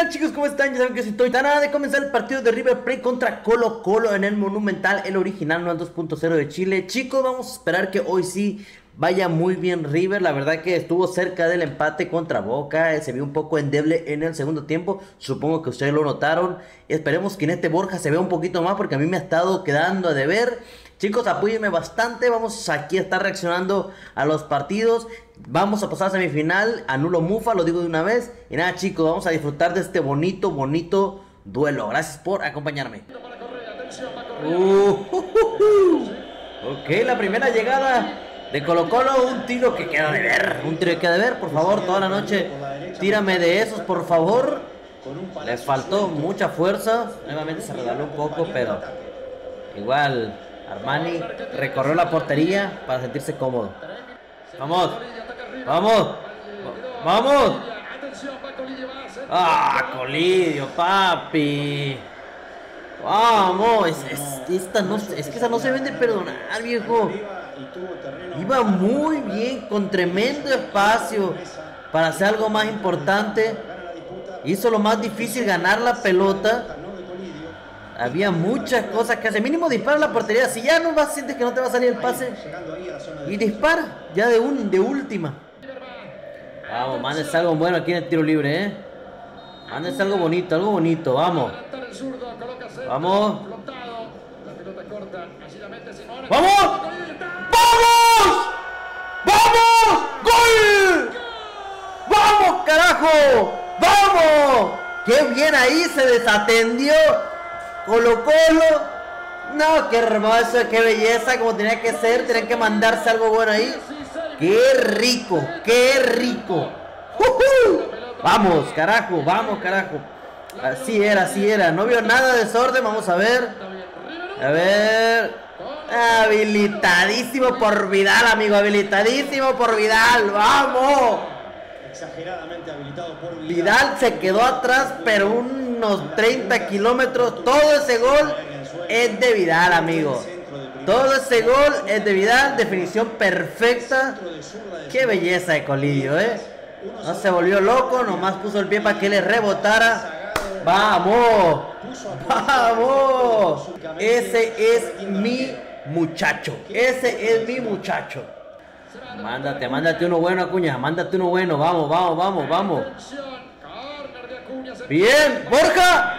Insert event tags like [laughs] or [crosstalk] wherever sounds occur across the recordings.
tal chicos? ¿Cómo están? Ya saben que estoy tan nada de comenzar el partido de River Plate contra Colo Colo en el Monumental, el original, no el 2.0 de Chile. Chicos, vamos a esperar que hoy sí vaya muy bien River. La verdad que estuvo cerca del empate contra Boca. eh, Se vio un poco endeble en el segundo tiempo. Supongo que ustedes lo notaron. Esperemos que en este Borja se vea un poquito más porque a mí me ha estado quedando a deber. Chicos, apóyenme bastante. Vamos aquí a estar reaccionando a los partidos. Vamos a pasar a semifinal. Anulo Mufa, lo digo de una vez. Y nada, chicos, vamos a disfrutar de este bonito, bonito duelo. Gracias por acompañarme. Uh, [laughs] ok, la primera llegada de Colo Colo. Un tiro que queda de ver. Un tiro que queda de ver, por favor, toda la noche. Tírame de esos, por favor. Le faltó mucha fuerza. Nuevamente se regaló un poco, pero igual Armani recorrió la portería para sentirse cómodo. Vamos, vamos, vamos. Ah, Colidio, papi. Vamos, es, es- esta no, es que esa no se vende perdonar, viejo. Iba muy bien, con tremendo espacio para hacer algo más importante. Hizo lo más difícil ganar la pelota. Había muchas cosas que hacer. Mínimo dispara la portería. Si ya no vas, sientes que no te va a salir el pase. Y dispara. Ya de un, de última. Vamos, mándense algo bueno aquí en el tiro libre, eh. Mándense algo bonito, algo bonito. Vamos. Vamos. ¡Vamos! ¡Vamos! ¡Vamos! ¡Gol! ¡Vamos, carajo! ¡Vamos! ¡Qué bien ahí se desatendió! Colo Colo. No, qué hermoso, qué belleza, como tenía que ser. Tenían que mandarse algo bueno ahí. ¡Qué rico! ¡Qué rico! ¡Jujú! Vamos, carajo, vamos, carajo. Así era, así era. No vio nada de desorden, vamos a ver. A ver. Habilitadísimo por Vidal, amigo. Habilitadísimo por Vidal. ¡Vamos! Exageradamente habilitado por Vidal se quedó atrás, pero unos 30 kilómetros. Todo ese gol es de Vidal, amigo. Todo ese gol es de Vidal. Definición perfecta. Qué belleza de Colidio, ¿eh? No se volvió loco, nomás puso el pie para que le rebotara. ¡Vamos! ¡Vamos! Ese es mi muchacho. Ese es mi muchacho. Mándate, mándate uno bueno, Acuña. Mándate uno bueno. Vamos, vamos, vamos, vamos. Bien, Borja.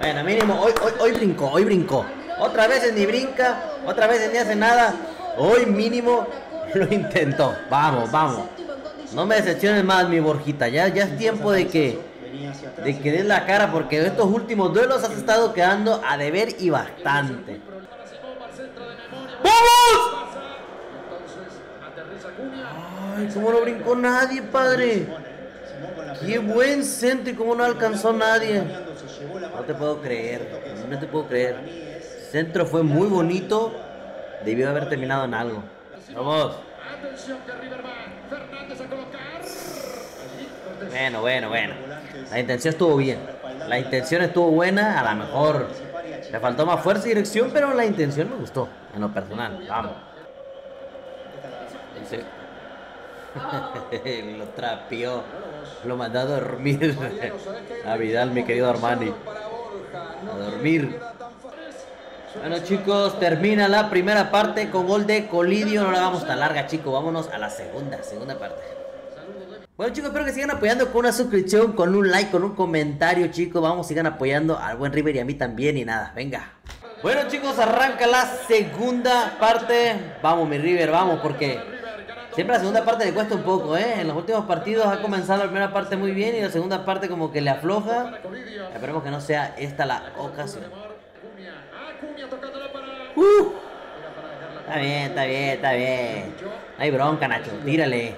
Bueno, mínimo, hoy, hoy, hoy brincó, hoy brincó. Otra vez ni brinca, otra vez ni hace nada. Hoy mínimo lo intentó. Vamos, vamos. No me decepciones más, mi Borjita. Ya, ya es tiempo de que, de que des la cara porque estos últimos duelos has estado quedando a deber y bastante. Ay, cómo no brincó nadie, padre. Qué buen centro y cómo no alcanzó nadie. No te puedo creer, no te puedo creer. Centro fue muy bonito. Debió haber terminado en algo. Vamos. Bueno, bueno, bueno. La intención estuvo bien. La intención estuvo buena. A lo mejor le faltó más fuerza y dirección, pero la intención me gustó. En lo personal. Vamos. Sí. [laughs] lo trapió. Lo mandó a dormir. [laughs] A Vidal, mi querido Armani. A dormir. Bueno chicos, termina la primera parte con gol de Colidio. No la hagamos tan larga, chicos. Vámonos a la segunda, segunda parte. Bueno chicos, espero que sigan apoyando con una suscripción, con un like, con un comentario, chicos. Vamos, sigan apoyando al buen River y a mí también. Y nada, venga. Bueno chicos, arranca la segunda parte. Vamos, mi River, vamos, porque siempre la segunda parte le cuesta un poco, ¿eh? En los últimos partidos ha comenzado la primera parte muy bien y la segunda parte como que le afloja. Esperemos que no sea esta la ocasión. Uh. Está bien, está bien, está bien. No hay bronca, Nacho, tírale.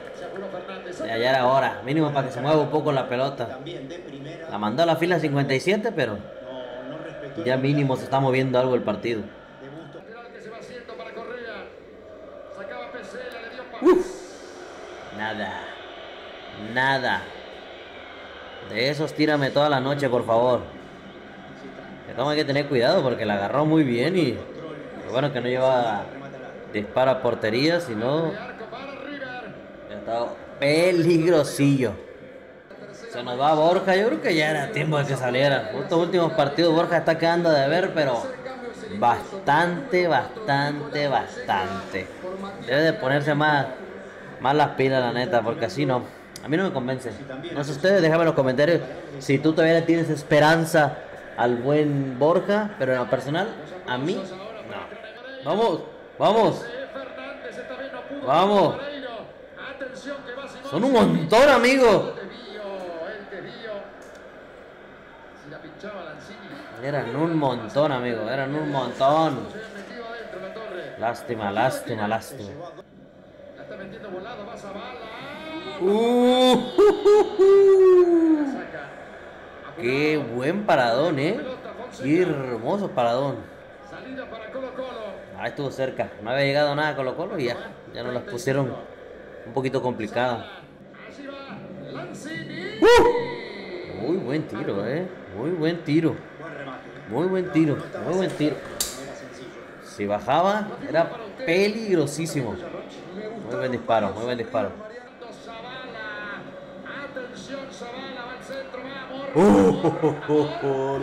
Ya, ya era hora, mínimo para que se mueva un poco la pelota. La mandó a la fila 57, pero ya mínimo se está moviendo algo el partido. Uf. Nada, nada. De esos tírame toda la noche, por favor. Toma que tener cuidado porque la agarró muy bien y bueno que no lleva disparo a portería, sino peligrosillo. Se nos va Borja, yo creo que ya era tiempo de que saliera. Estos últimos partidos Borja está quedando de ver, pero bastante, bastante, bastante. Debe de ponerse más, más las pilas, la neta, porque así no. A mí no me convence. No sé ustedes, déjame en los comentarios si tú todavía le tienes esperanza al buen Borja, pero en lo personal, a mí, no. Vamos, vamos. Vamos. Son un montón, amigo. Eran un montón, amigo. Eran un montón. Lástima, lástima, lástima. Uh, Qué buen paradón, eh. Qué hermoso paradón. Ah, estuvo cerca. No había llegado nada a Colo Colo y ya, ya nos las pusieron un poquito complicadas. Uh, muy buen tiro, eh. Muy buen tiro. Muy buen tiro. Muy buen tiro. Si bajaba, era peligrosísimo. Muy buen disparo, muy buen disparo. Uh,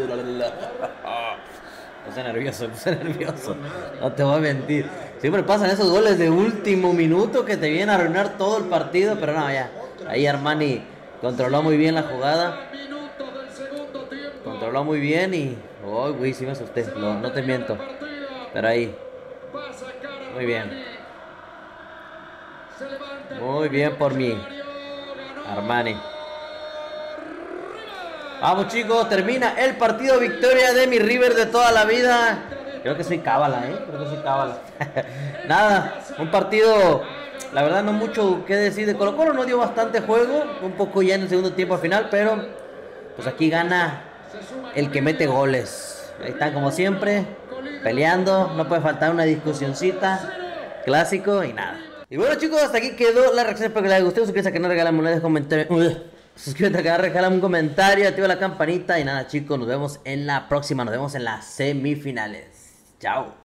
me puse nervioso, puse nervioso. No te voy a mentir. Siempre pasan esos goles de último minuto que te vienen a arruinar todo el partido, pero no, ya. Ahí Armani controló muy bien la jugada. Controló muy bien y. Uy, güey, sí me asusté. No, no te miento. Pero ahí. Muy bien. Muy bien por mí. Armani. Vamos chicos, termina el partido victoria de mi River de toda la vida. Creo que soy cábala, ¿eh? Creo que soy cábala. [laughs] Nada, un partido, la verdad no mucho que decir de Colo Colo, no dio bastante juego, un poco ya en el segundo tiempo al final, pero pues aquí gana el que mete goles. Ahí están como siempre, peleando, no puede faltar una discusioncita, clásico y nada. Y bueno chicos, hasta aquí quedó la reacción, espero que les haya gustado, suscríbanse al canal, regálame un like, comentario. Suscríbete al canal, regala un comentario, activa la campanita y nada chicos, nos vemos en la próxima, nos vemos en las semifinales. Chao.